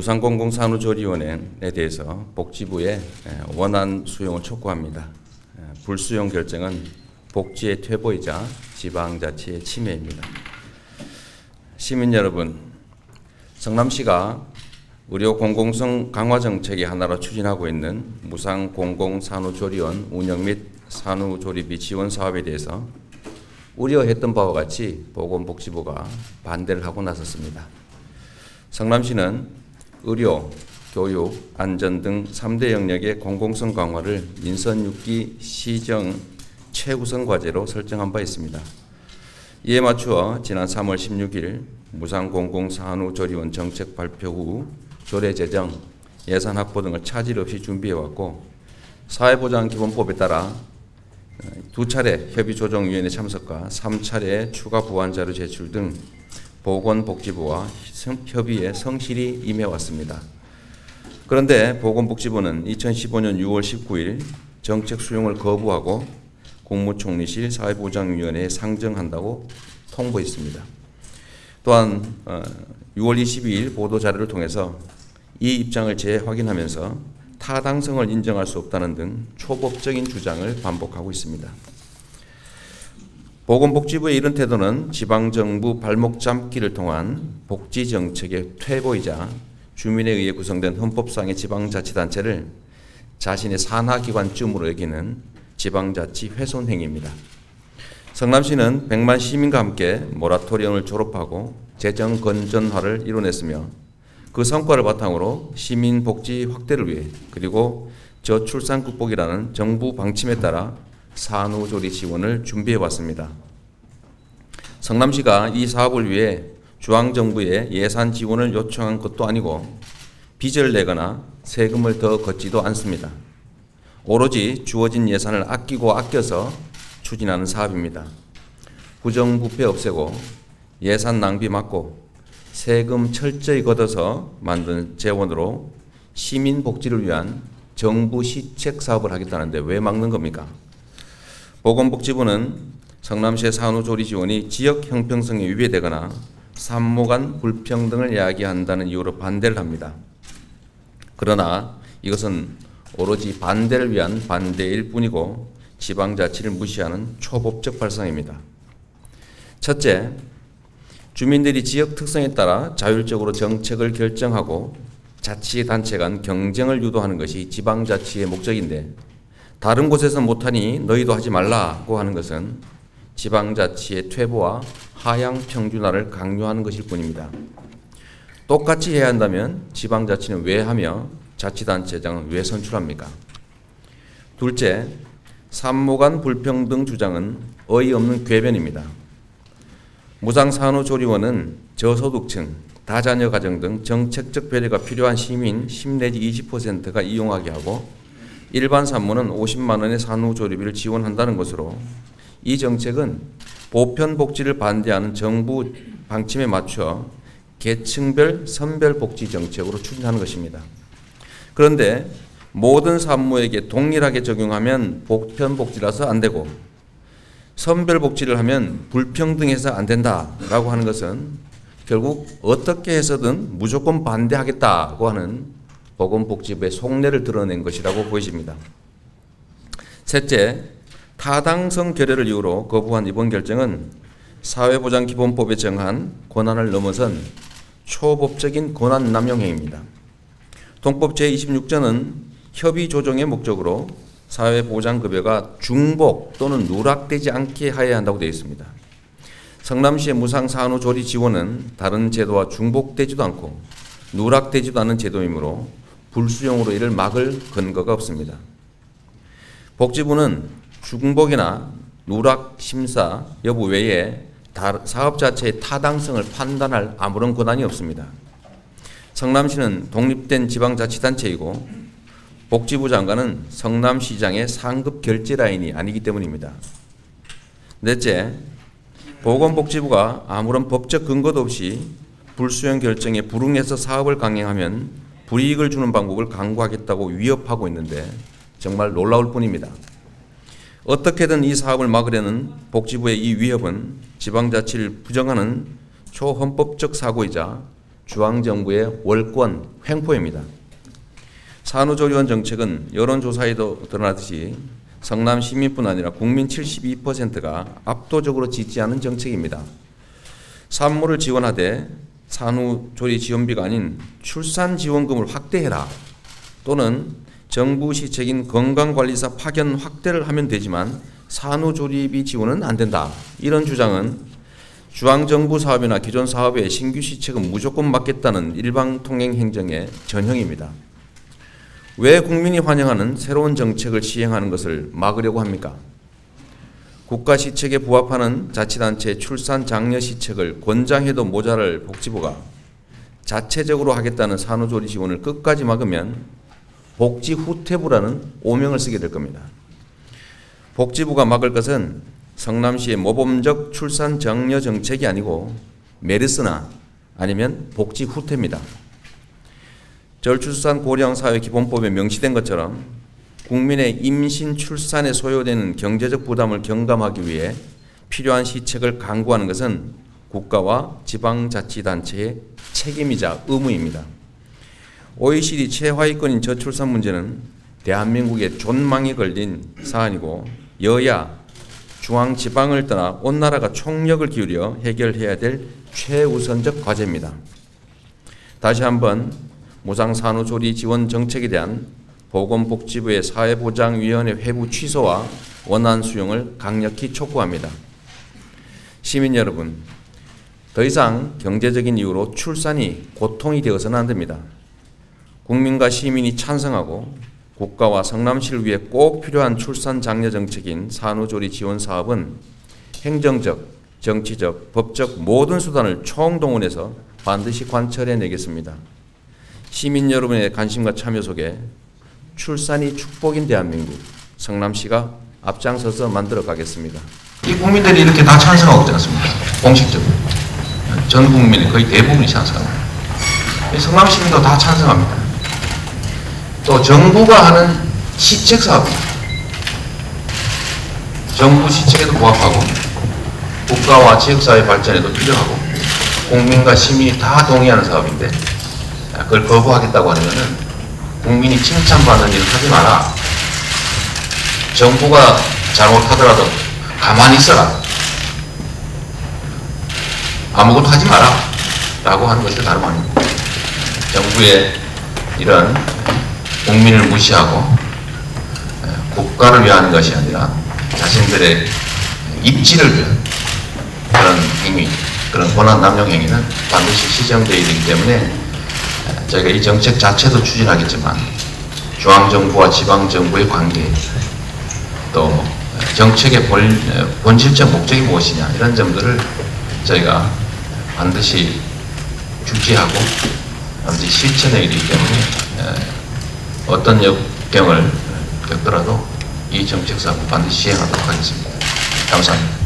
무상공공산후조리원에 대해서 복지부의 원안 수용을 촉구합니다. 불수용 결정은 복지의 퇴보이자 지방자치의 침해입니다. 시민 여러분, 성남시가 의료 공공성 강화 정책의 하나로 추진하고 있는 무상 공공 산후조리원 운영 및 산후조리비 지원 사업에 대해서 우려했던 바와 같이 보건복지부가 반대를 하고 나섰습니다. 성남시는 의료, 교육, 안전 등 3대 영역의 공공성 강화를 인선 6기 시정 최우선 과제로 설정한 바 있습니다. 이에 맞추어 지난 3월 16일 무상공공산후조리원 정책 발표 후 조례 제정, 예산 확보 등을 차질 없이 준비해왔고 사회보장기본법에 따라 두 차례 협의조정위원회 참석과 3차례 추가 부안자료 제출 등 보건복지부와 협의에 성실히 임해왔습니다. 그런데 보건복지부는 2015년 6월 19일 정책 수용을 거부하고 국무총리실 사회보장위원회에 상정한다고 통보했습니다. 또한 6월 어, 22일 보도자료를 통해서 이 입장을 재확인하면서 타당성을 인정할 수 없다는 등 초법적인 주장을 반복하고 있습니다. 보건복지부의 이런 태도는 지방정부 발목 잡기를 통한 복지정책의 퇴보이자 주민에 의해 구성된 헌법상의 지방자치단체를 자신의 산하기관쯤으로 여기는 지방자치 훼손 행위입니다. 성남시는 100만 시민과 함께 모라토리엄을 졸업하고 재정 건전화를 이뤄냈으며 그 성과를 바탕으로 시민 복지 확대를 위해 그리고 저출산 극복이라는 정부 방침에 따라 산후조리 지원을 준비해 왔습니다. 성남시가 이 사업을 위해 중앙정부에 예산 지원을 요청한 것도 아니고 빚을 내거나 세금을 더 걷지도 않습니다. 오로지 주어진 예산을 아끼고 아껴서 추진하는 사업입니다. 부정부패 없애고 예산 낭비 막고 세금 철저히 걷어서 만든 재원으로 시민 복지를 위한 정부 시책 사업을 하겠다는데 왜 막는 겁니까? 보건복지부는 성남시의 산후조리 지원이 지역 형평성에 위배되거나 산모 간 불평등을 야기한다는 이유로 반대를 합니다. 그러나 이것은 오로지 반대를 위한 반대일 뿐이고 지방자치를 무시하는 초법적 발상입니다. 첫째, 주민들이 지역 특성에 따라 자율적으로 정책을 결정하고 자치단체 간 경쟁을 유도하는 것이 지방자치의 목적인데 다른 곳에서 못하니 너희도 하지 말라고 하는 것은 지방자치의 퇴보와 하향 평준화를 강요하는 것일 뿐입니다. 똑같이 해야 한다면 지방자치는 왜 하며 자치단체장은 왜 선출합니까? 둘째, 산모 간 불평등 주장은 어이없는 궤변입니다. 무상산후조리원은 저소득층, 다자녀 가정 등 정책적 배려가 필요한 시민 10 내지 20%가 이용하게 하고 일반 산모는 50만 원의 산후조리비를 지원한다는 것으로 이 정책은 보편 복지를 반대하는 정부 방침에 맞춰 계층별 선별 복지 정책으로 추진하는 것입니다. 그런데 모든 산모에게 동일하게 적용하면 보편 복지라서 안 되고 선별 복지를 하면 불평등해서 안 된다라고 하는 것은 결국 어떻게 해서든 무조건 반대하겠다고 하는 보건복지부의 속내를 드러낸 것이라고 보여집니다. 셋째, 타당성 결여를 이유로 거부한 이번 결정은 사회보장기본법에 정한 권한을 넘어선 초법적인 권한 남용 행위입니다. 동법 제26조는 협의 조정의 목적으로 사회보장급여가 중복 또는 누락되지 않게 하여야 한다고 되어 있습니다. 성남시의 무상산후조리 지원은 다른 제도와 중복되지도 않고 누락되지도 않은 제도이므로 불수용으로 이를 막을 근거가 없습니다. 복지부는 중복이나 누락 심사 여부 외에 사업 자체의 타당성을 판단할 아무런 권한이 없습니다. 성남시는 독립된 지방자치단체이고 복지부 장관은 성남시장의 상급 결제 라인이 아니기 때문입니다. 넷째, 보건복지부가 아무런 법적 근거도 없이 불수용 결정에 불응해서 사업을 강행하면 불이익을 주는 방법을 강구하겠다고 위협하고 있는데 정말 놀라울 뿐입니다. 어떻게든 이 사업을 막으려는 복지부의 이 위협은 지방자치를 부정하는 초헌법적 사고이자 중앙정부의 월권 횡포입니다. 산후조리원 정책은 여론조사에도 드러나듯이 성남 시민뿐 아니라 국민 72%가 압도적으로 지지하는 정책입니다. 산모를 지원하되 산후조리 지원비가 아닌 출산지원금을 확대해라 또는 정부 시책인 건강관리사 파견 확대를 하면 되지만 산후조리비 지원은 안 된다. 이런 주장은 중앙정부 사업이나 기존 사업의 신규 시책은 무조건 맡겠다는 일방통행 행정의 전형입니다. 왜 국민이 환영하는 새로운 정책을 시행하는 것을 막으려고 합니까? 국가 시책에 부합하는 자치단체 출산 장려 시책을 권장해도 모자랄 복지부가 자체적으로 하겠다는 산후조리 지원을 끝까지 막으면 복지 후퇴부라는 오명을 쓰게 될 겁니다. 복지부가 막을 것은 성남시의 모범적 출산 장려 정책이 아니고 메르스나 아니면 복지 후퇴입니다. 절출산 고령 사회 기본법에 명시된 것처럼 국민의 임신 출산에 소요되는 경제적 부담을 경감하기 위해 필요한 시책을 강구하는 것은 국가와 지방자치단체의 책임이자 의무입니다. OECD 최하위권인 저출산 문제는 대한민국의 존망이 걸린 사안이고 여야, 중앙, 지방을 떠나 온 나라가 총력을 기울여 해결해야 될 최우선적 과제입니다. 다시 한번 무상산후조리 지원 정책에 대한 보건복지부의 사회보장위원회 회부 취소와 원안 수용을 강력히 촉구합니다. 시민 여러분, 더 이상 경제적인 이유로 출산이 고통이 되어서는 안 됩니다. 국민과 시민이 찬성하고 국가와 성남시를 위해 꼭 필요한 출산 장려 정책인 산후조리 지원 사업은 행정적, 정치적, 법적 모든 수단을 총동원해서 반드시 관철해 내겠습니다. 시민 여러분의 관심과 참여 속에 출산이 축복인 대한민국 성남시가 앞장서서 만들어 가겠습니다. 이 국민들이 이렇게 다 찬성하고 있지 않습니까? 공식적으로. 전 국민이 거의 대부분이 찬성합니다. 성남 시민도 다 찬성합니다. 또 정부가 하는 시책 사업입니다. 정부 시책에도 부합하고 국가와 지역사회 발전에도 필요하고 국민과 시민이 다 동의하는 사업인데 그걸 거부하겠다고 하면은 국민이 칭찬받는 일을 하지 마라. 정부가 잘못하더라도 가만히 있어라. 아무것도 하지 마라. 라고 하는 것이 다름 아닙니다. 정부의 이런 국민을 무시하고 국가를 위한 것이 아니라 자신들의 입지를 위한 그런 행위, 그런 권한 남용 행위는 반드시 시정되어야 되기 때문에 저희가 이 정책 자체도 추진하겠지만 중앙정부와 지방정부의 관계 또 정책의 본, 본질적 목적이 무엇이냐 이런 점들을 저희가 반드시 주지하고 반드시 실천해야 되기 때문에 어떤 역경을 겪더라도 이 정책 사업 반드시 시행하도록 하겠습니다. 감사합니다.